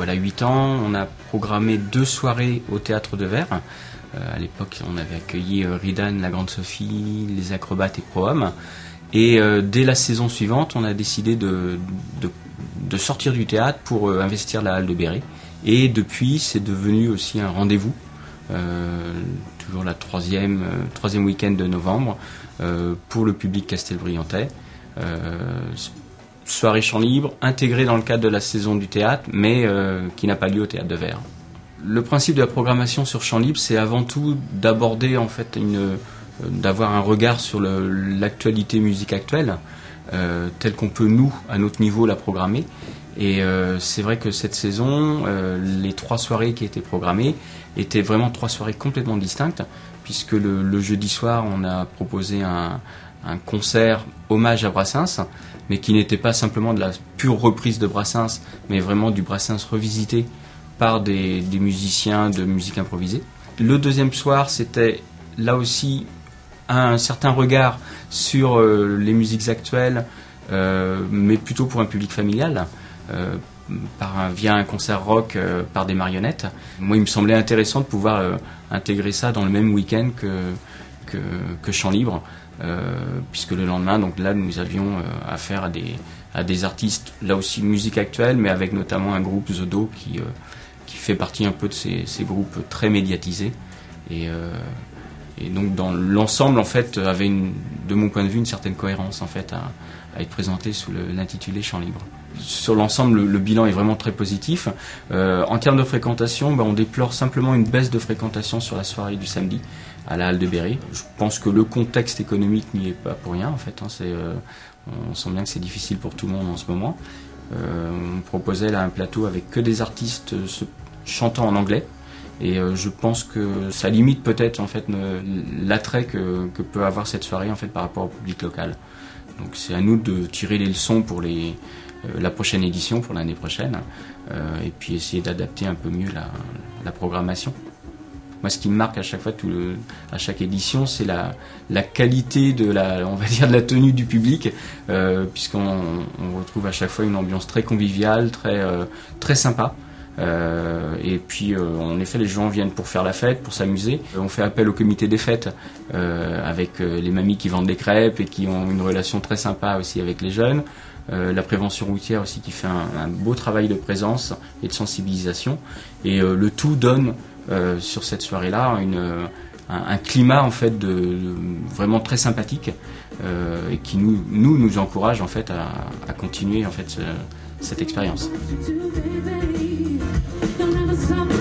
voilà 8 ans, on a programmé deux soirées au théâtre de Verre. Euh, à l'époque, on avait accueilli euh, Ridan, la Grande Sophie, les acrobates et Prohommes. Et dès la saison suivante, on a décidé de, de, sortir du théâtre pour investir la halle de Béret. Et depuis, c'est devenu aussi un rendez-vous toujours la troisième, troisième week-end de novembre, pour le public castelbriantais. Euh, soirée chant libre, intégrée dans le cadre de la saison du théâtre, mais euh, qui n'a pas lieu au théâtre de Verre. Le principe de la programmation sur chant libre, c'est avant tout d'aborder en fait une, euh, d'avoir un regard sur l'actualité musique actuelle, euh, telle qu'on peut nous, à notre niveau, la programmer. Et c'est vrai que cette saison, les trois soirées qui étaient programmées étaient vraiment trois soirées complètement distinctes, puisque le jeudi soir, on a proposé un concert hommage à Brassens, mais qui n'était pas simplement de la pure reprise de Brassens, mais vraiment du Brassens revisité par des, musiciens de musique improvisée. Le deuxième soir, c'était là aussi un certain regard sur euh, les musiques actuelles, euh, mais plutôt pour un public familial, euh, par via un concert rock par des marionnettes. Moi, il me semblait intéressant de pouvoir intégrer ça dans le même week-end que, que, que Chant Libre. Puisque le lendemain, donc là, nous avions affaire à des, à des artistes, là aussi musique actuelle, mais avec notamment un groupe Zodo qui, qui fait partie un peu de ces, ces groupes très médiatisés. Et, et donc dans l'ensemble, en fait, avait une, de mon point de vue une certaine cohérence en fait à, être présenté sous l'intitulé Chant libre. Sur l'ensemble, le, bilan est vraiment très positif. Euh, en termes de fréquentation, ben, on déplore simplement une baisse de fréquentation sur la soirée du samedi à la Halle de Berry. Je pense que le contexte économique n'y est pas pour rien en fait. Hein. Euh, on sent bien que c'est difficile pour tout le monde en ce moment. Euh, on proposait là un plateau avec que des artistes chantant en anglais. Et je pense que ça limite peut-être en fait l'attrait que, peut avoir cette soirée en fait par rapport au public local. Donc c'est à nous de tirer les leçons pour les, euh, la prochaine édition, pour l'année prochaine, euh, et puis essayer d'adapter un peu mieux la, la, programmation. Moi, ce qui me marque à chaque fois, tout le, à chaque édition, c'est la, la, qualité de la, on va dire, de la tenue du public, euh, puisqu'on on retrouve à chaque fois une ambiance très conviviale, très, euh, très sympa. Euh, et puis, euh, en effet, les gens viennent pour faire la fête, pour s'amuser. On fait appel au comité des fêtes euh, avec les mamies qui vendent des crêpes et qui ont une relation très sympa aussi avec les jeunes. la prévention routière aussi qui fait un, beau travail de présence et de sensibilisation. Et le tout donne sur cette soirée-là un, climat en fait vraiment très sympathique et qui nous, nous, nous encourage en fait à, continuer en fait cette expérience. something